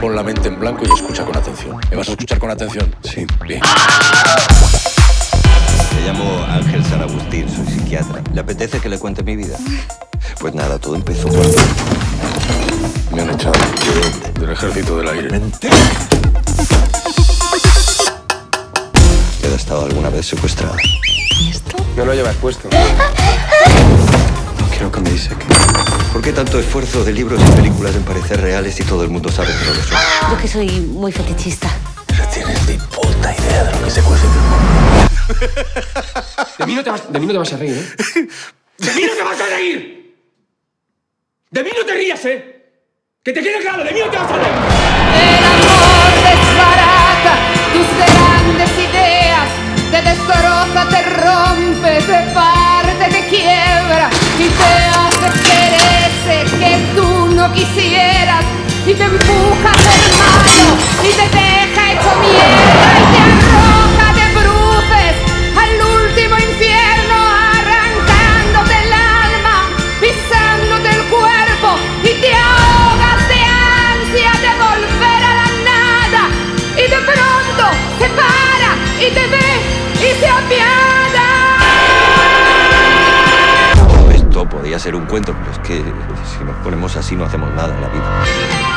Pon la mente en blanco y escucha con atención. ¿Me vas a escuchar con atención? Sí. Bien. Me llamo Ángel San Agustín, soy psiquiatra. ¿Le apetece que le cuente mi vida? Pues nada, todo empezó cuando... Me han echado del ejército del aire. ¿Te has estado alguna vez secuestrado? No lo llevas puesto. Quiero que me diseque. ¿Por qué tanto esfuerzo de libros y películas en parecer reales si todo el mundo sabe que no lo son? Yo que soy muy fetichista. No tienes ni puta idea de lo que se cuece en el mundo. De mí no te vas, de mí no te vas a reír, ¿eh? ¡De mí no te vas a reír! ¡De mí no te rías, eh! ¡Que te quede claro! ¡De mí no te vas a reír! Y te empuja ser malo y te deja hecho mierda y te arroja de bruces al último infierno arrancándote el alma, pisándote el cuerpo y te ahogas de ansia de volver a la nada y de pronto se para y te ve y se apiada. Esto podía ser un cuento, pero es que si nos ponemos así no hacemos nada en la vida.